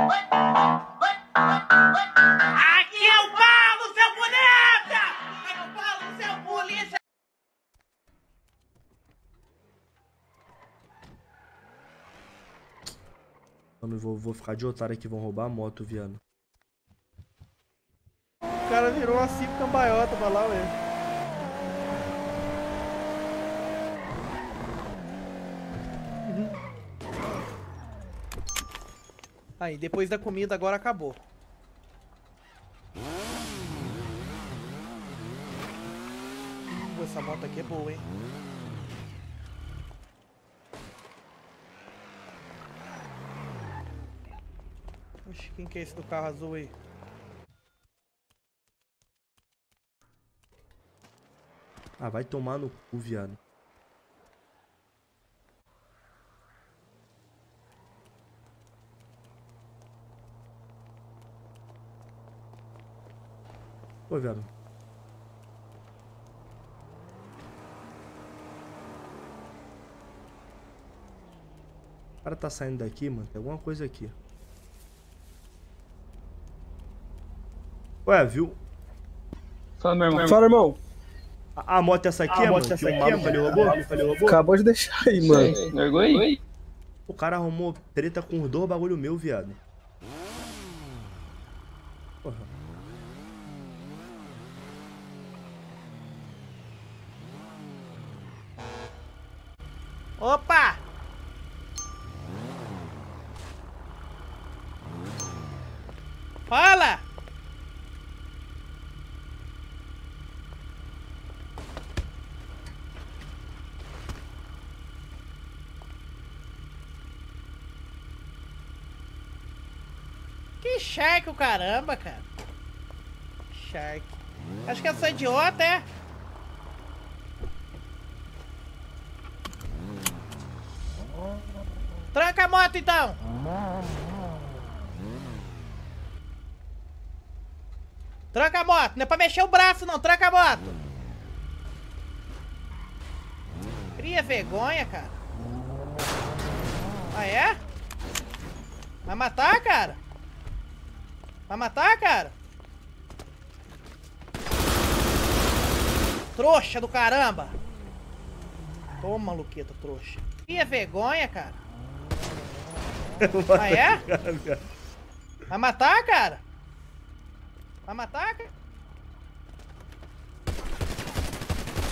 Aqui é o Paulo, seu bonita! Aqui é o Paulo, seu polícia! Mano, vou, vou ficar de otário aqui, vão roubar a moto, viado. O cara virou uma cinco cambaiota pra lá, ué. Aí, depois da comida agora acabou. Hum, essa moto aqui é boa, hein? Oxi, quem que é esse do carro azul aí? Ah, vai tomar no cu, viado. Ô, viado. O cara tá saindo daqui, mano. Tem alguma coisa aqui. Ué, viu? Fala, meu irmão. Fala, irmão. A, a moto é essa aqui, A é, moto mano? essa aqui, é, mano? roubou? Ali roubou? Acabou de deixar aí, mano. Largou aí? O cara arrumou treta com os dois bagulho meu, viado. Porra. Opa! Fala! Que Shark o caramba, cara. Shark. Acho que eu sou idiota, é? Tranca a moto então! Tranca a moto, não é pra mexer o braço não, tranca a moto! Cria vergonha, cara. Ah, é? Vai matar, cara? Vai matar, cara? Trouxa do caramba! Toma, Luqueta, trouxa. Cria vergonha, cara. Ah, é? Vai matar, cara? Vai matar, cara?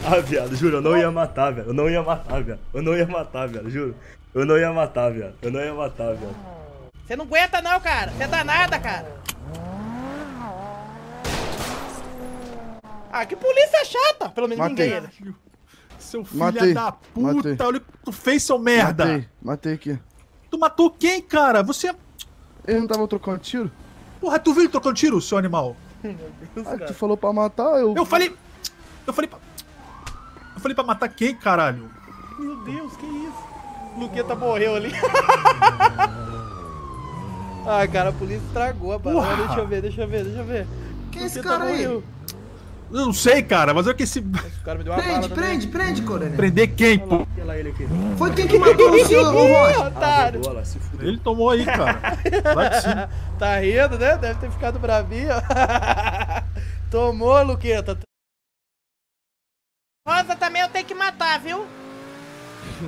Ah, viado, juro, eu não ia matar, velho. Eu não ia matar, velho. Eu não ia matar, velho, juro. Eu não ia matar, velho. Eu não ia matar, velho. Você não aguenta não, cara. Você é danada, cara. Ah, que polícia chata. Pelo menos Matei. ninguém. né? Seu filho Matei, da puta, matei. olha o que tu fez, seu merda. Matei, matei aqui. Tu matou quem, cara? Você. Ele não tava trocando tiro? Porra, tu viu ele trocando tiro, seu animal? Ah, tu falou pra matar, eu. Eu falei. Eu falei pra. Eu falei pra matar quem, caralho? Meu Deus, que isso? Luqueta morreu ali. Ai, cara, a polícia estragou a parada. Deixa eu ver, deixa eu ver, deixa eu ver. Quem é esse cara aí? Eu não sei, cara, mas olha que esse. O cara me deu uma bala Prende, também. prende, prende, coronel. Prender quem, pô? Foi quem que matou o senhor, ô Rocha? Otário. Fudeu. Ele tomou aí, cara. Tá rindo, né? Deve ter ficado bravinho. Tomou, Luqueta. Rosa também eu tenho que matar, viu?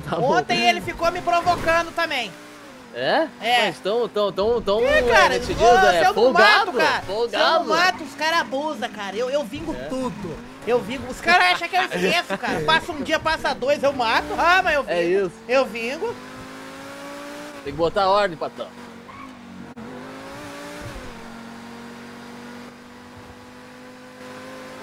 Tá. Ontem ele ficou me provocando também. É? É. Mas tão, tão, tão, tão, cara, é, ô, decidido, é, se eu não mato, cara. Se eu não mato, os caras abusam, cara. Eu, eu vingo É. tudo. Eu vingo. Os caras acham que eu esqueço, cara. Passa um dia, passa dois, eu mato. Ah, mas eu vingo. É isso. Eu vingo. Tem que botar ordem, patrão.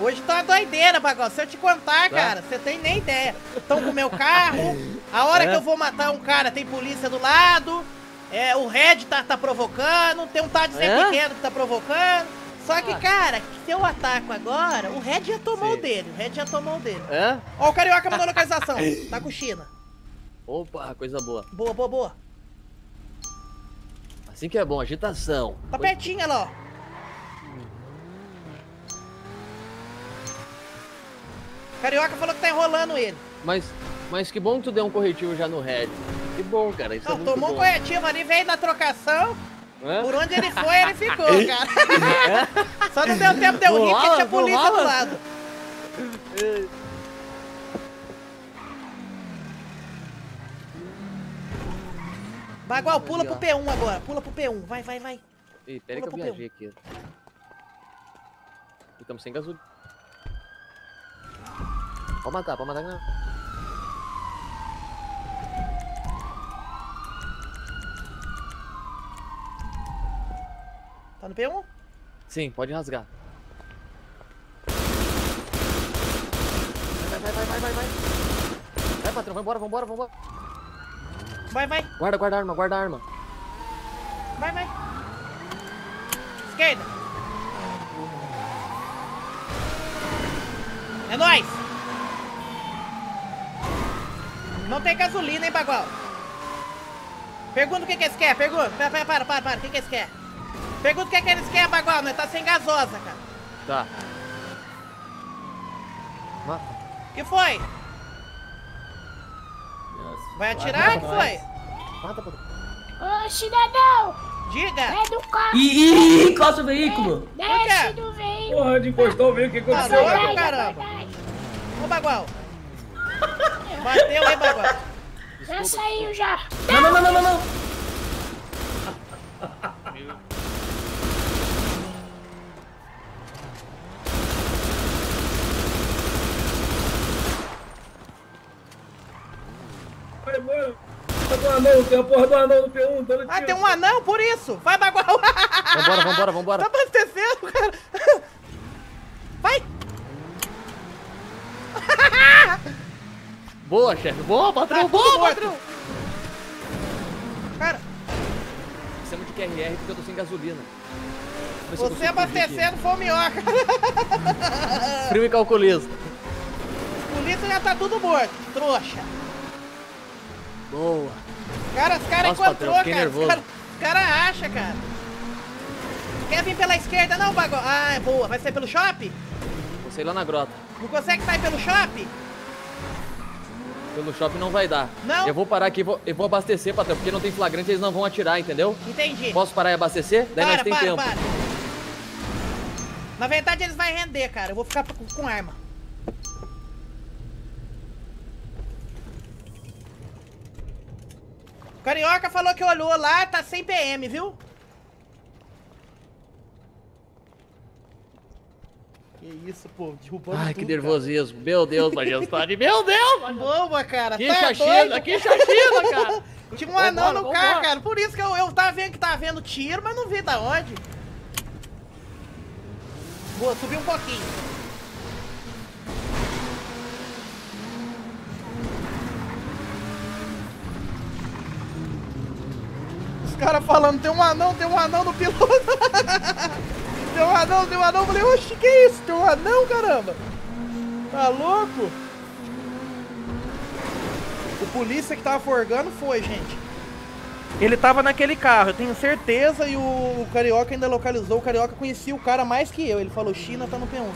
Hoje tá uma doideira, bagulho. Se eu te contar, Tá. cara, você tem nem ideia. Estão com o meu carro. A hora É. que eu vou matar um cara, tem polícia do lado. É, o Red tá, tá provocando. Tem um Zé É? Pequeno que tá provocando. Só que, Ah. cara, se eu ataco agora, o Red já tomou Sim. o dele. O Red já tomou o dele. É? Ó, o Carioca mandou localização. Tá com China. Opa, coisa boa. Boa, boa, boa. Assim que é bom, agitação. Tá Coisa- pertinho, olha lá, ó. Carioca falou que tá enrolando ele. Mas, mas que bom que tu deu um corretivo já no Red. Que bom, cara. Isso é Não, muito tomou um bom. corretivo ali, veio na trocação. Hã? Por onde ele foi, ele ficou, cara. Só não deu tempo de eu rir, porque tinha polícia do lado. Bagual, pula pro P1 agora. Pula pro P1. Vai, vai, vai. Ih, pera que eu Pula viajei aqui. Estamos sem gasolina. Pode matar, pode matar. Não. Tá no P1? Sim, pode rasgar. Vai, vai, vai, vai, vai, vai. Vai, patrão, vambora, vambora, vambora. Vai, vai, Guarda, guarda a arma, guarda a arma. vai, vai. Esquerda. É nóis. Não tem gasolina, hein, Bagual? Pergunta o que que eles querem, pergunta. Para, para, para, para, para. o que que eles querem? Pergunta o que que eles querem, Bagual. Nós tá sem gasosa, cara. Tá. Mata. que foi? Vai atirar? O que foi? Mata, patrão. Ô, cidadão, Diga. é do carro. Ih, encosta o veículo. Desce do veículo. Porra, de encostar o veículo, o que Tá aconteceu? louco, Abordagem, caramba. Ô, Bagual. Bateu, hein, Bagual? Já saiu já. Não, não, não, não, não, não. Um anão, tem a porra do anão no P1, dando Ah, tem um anão, por isso. Vai, Bagual. Vambora, vambora, vambora. Tá abastecendo, cara. Vai. Boa, chefe. Boa, patrão. Tá boa, patrão. Cara, Precisamos de QRR porque eu tô sem gasolina. Você abastecendo aqui. Frio e calculista. Polícia já tá tudo morto. Trouxa. Boa. Cara, os caras encontrou, patrão, cara. Os nervoso. caras cara acham, cara. Quer vir pela esquerda, não, Bagual? Ah, é boa. Vai sair pelo shopping? Vou sair lá na grota. Não consegue sair pelo shopping? Pelo shopping não vai dar. Não? Eu vou parar aqui, vou, eu vou abastecer, patrão, porque não tem flagrante, eles não vão atirar, entendeu? Entendi. Posso parar e abastecer? Daí para, nós tem para, tempo. para. Na verdade, eles vão render, cara. Eu vou ficar com, com arma. Carioca falou que olhou lá, tá sem PM, viu? Que isso, pô. Derrubando Ai, tudo, que nervosismo. Meu Deus, majestade. Meu Deus, Cara. Boa, cara. Que tá chachina, doido? que chachina, cara. Tinha um anão Vambora, no carro, cara. Por isso que eu, eu tava vendo que tava vendo tiro, mas não vi da onde. Boa, subi um pouquinho. Caras falando, tem um anão, tem um anão no piloto. tem um anão, tem um anão. Eu falei, oxe, que isso? Tem um anão, caramba. Tá louco? O polícia que tava forgando foi, gente. Ele tava naquele carro, eu tenho certeza, e o, o Carioca ainda localizou. O Carioca conhecia o cara mais que eu. Ele falou, China tá no P1.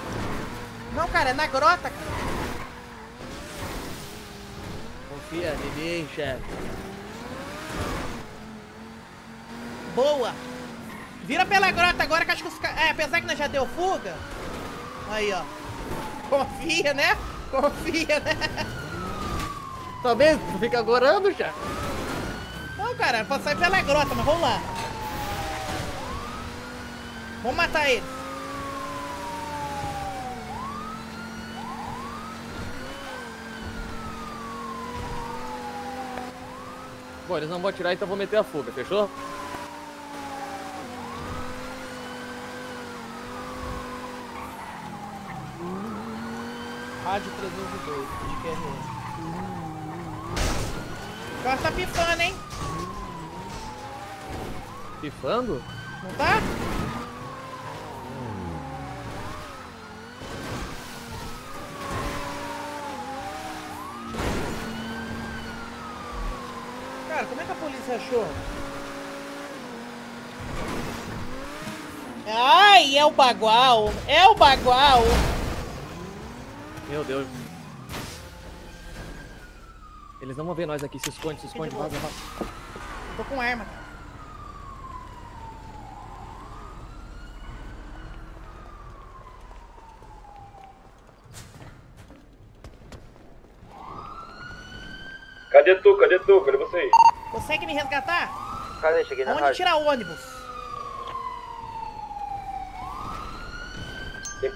Não, cara, é na grota, cara. Confia em mim, chefe. Boa. Vira pela grota agora que acho que os caras... É, apesar que nós já deu fuga. Aí, ó. Confia, né? Confia, né? Tá? Tu fica agorando, chefe. Não, cara, pra sair pela grota, mas vamos lá. Vamos matar ele. Bom, eles não vão atirar, então vou meter a fuga, fechou? Rádio 302, de QRS. O cara tá pifando, hein? Pifando? Não tá? Cara, como é que a polícia achou? Ai, é o bagual! É o bagual! Meu Deus. Eles não vão ver nós aqui. Se esconde, se esconde, vaza, vaza. Eu tô com arma. Cadê tu? Cadê tu? Cadê você aí? Consegue me resgatar? Cadê? Cheguei na Onde rádio. tira ônibus?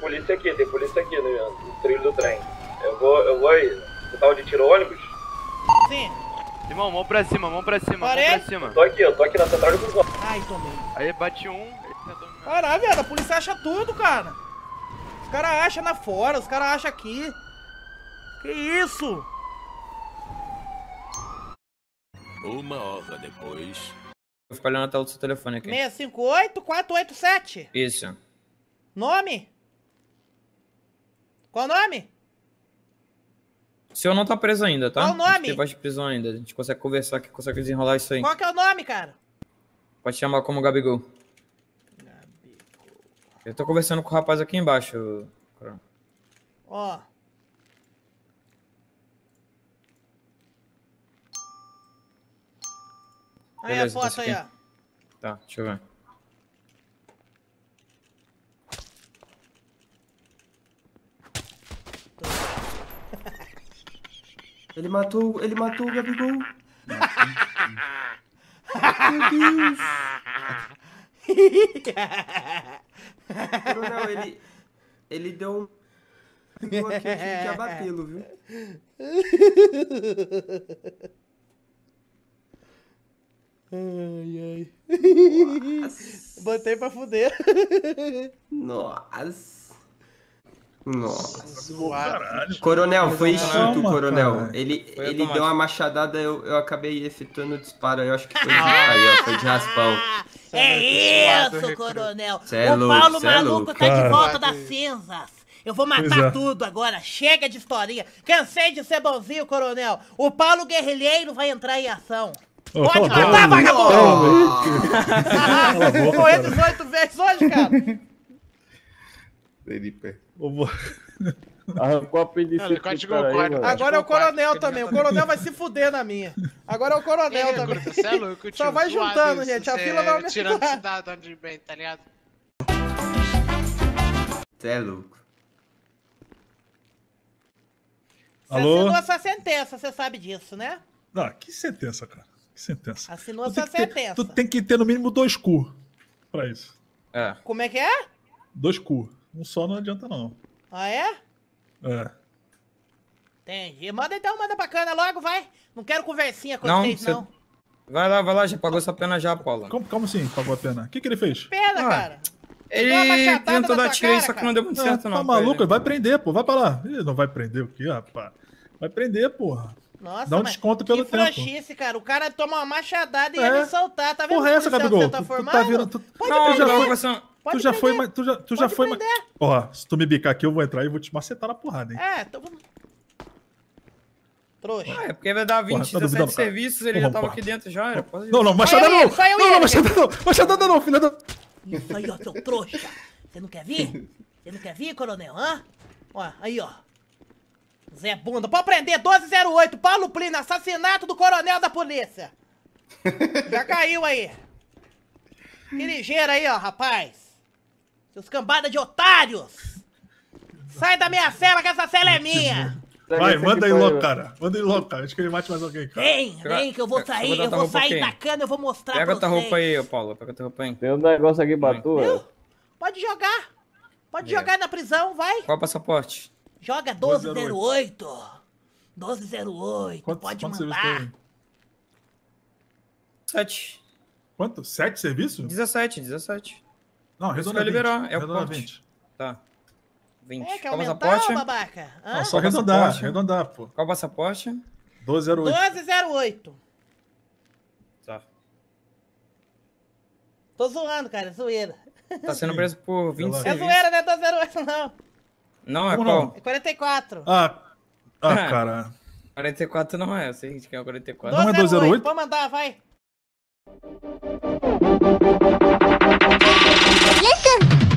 Polícia aqui, tem polícia aqui no, no trilho do trem. Eu vou, eu vou aí. Você tá onde tira o ônibus? Sim. Irmão, mão pra cima, mão pra cima, Parei. mão pra cima. Tô aqui, eu tô aqui na central de busão. Ai, tomei. Aí bate um, Caralho, velho, a polícia acha tudo, cara. Os caras acham na fora, os caras acham aqui. Que isso? Uma hora depois. Vou ficar olhando a tela do seu telefone aqui. 658-487. Isso. Nome? Qual o nome? O senhor não tá preso ainda, tá? Qual o nome? A gente tem voz de prisão ainda. A gente consegue conversar aqui, consegue desenrolar isso aí. Qual que é o nome, cara? Pode chamar como Gabigol. Eu tô conversando com o rapaz aqui embaixo. Ó. Aí Beleza, a tá foto aí, ó. Tá, deixa eu ver. Ele matou, ele matou o Gabigol. Meu Deus. Coronel, ele. Ele deu um. Pegou aqui, eu tive que abatê-lo, viu? Ai, ai. Botei pra fuder. Nossa. Nossa. Caralho. Coronel, foi instinto, coronel. cara. Ele, Foi ele automático. deu uma machadada, eu, eu acabei efetuando o disparo. Eu acho que foi de, aí, ó, foi de raspão. É isso, coronel. Cê é o Paulo é maluco tá de Cara. volta das cinzas. Eu vou matar é. tudo agora. Chega de historinha. Cansei de ser bonzinho, coronel. O Paulo Guerrilheiro vai entrar em ação. Pode matar, vagabundo! Morreu cara. 18 vezes hoje, cara. Vou- Arrancou a apendicite. Agora é o coronel também. O coronel vai se fuder na minha. Agora é o coronel também. Você é louco, Só vai juntando, gente. A fila vai Tirando aumentar. cidadão de bem, tá ligado? Você é louco. Você Alô? assinou a sua sentença, você sabe disso, né? Não, que sentença, cara. Que sentença. Assinou a Tu sua tem, que ter, sentença. tu tem que ter no mínimo dois cu pra isso. É. Como é que é? Dois cu. Um só não adianta, não. Ah, é? É. Entendi. Manda então, manda bacana logo, vai. Não quero conversinha com Não, vocês, você- não. Vai lá, vai lá, já pagou essa pena já, Paula. Como, como assim pagou a pena? O que, que ele fez? Pena, Ah, cara. Ele tentou dar tiro aí, só que não deu muito Ah, certo, não. tá pra maluco? ele. Vai prender, pô. Vai pra lá. Ih, não vai prender o quê, rapaz? Vai prender, porra. Nossa, Dá um desconto pelo que tempo. frouxice, cara. O cara toma uma machadada e É. ia me soltar. Tá vendo Porra, é essa, Gabigol? você tá Tu, tu tá virando. Tu, Pode Não, eu tava foi, conversando- Pode tu já foi, prender. mas tu já, tu já Pode foi. Porra, se tu me bicar aqui, eu vou entrar e vou te macetar na porrada, hein? É, tô... Trouxa. Ah, é porque vai dar 20, Porra, tá 17 duvidando, cara? serviços, ele Então já vamos, tava porra. aqui dentro já. Era quase Não, não, machadada não! Não, não, machadada não! Machadada não, filha da. Isso aí, ó, seu trouxa. Você não quer vir? Você não quer vir, coronel, hã? Ó, aí, ó. Zé Bunda. Pode prender 1208, Paulo Plínio, assassinato do coronel da polícia. Já caiu aí. Que ligeiro aí, ó, rapaz. Seus cambada de otários. Sai da minha cela, que essa cela é minha. Vai, manda aí logo, cara. Manda aí logo, cara. Acho que ele mate mais alguém, cara. Vem, Pega- vem, que eu vou pega- sair, pega eu vou sair da cana, eu vou mostrar Pega pra vocês. roupa aí, ô Paulo. Pega outra roupa aí. Tem um negócio aqui pra tu. Pode jogar. Pode É. jogar na prisão, vai. Qual o passaporte? Joga 1208. 1208, Quanto, pode quanto mandar. 7. Quanto? Sete serviços? 17, 17. Não, vai 20. liberar, é o corte. 20. Tá. 20. É, quer Qual o aumentar, passaporte? babaca? Hã? Não, só arredondar, passaporte? arredondar, pô. Qual o passaporte? 1208. 1208. Tá. Tô zoando, cara, é zoeira. Tá sendo preso por 20 Ela- É serviços. zoeira, não é 1208 não. Não, é Como qual? não? É 44. Ah, ah, É. cara. 44 não é, eu sei que é o 44. Não é 1208? Pode mandar, vai. Listen.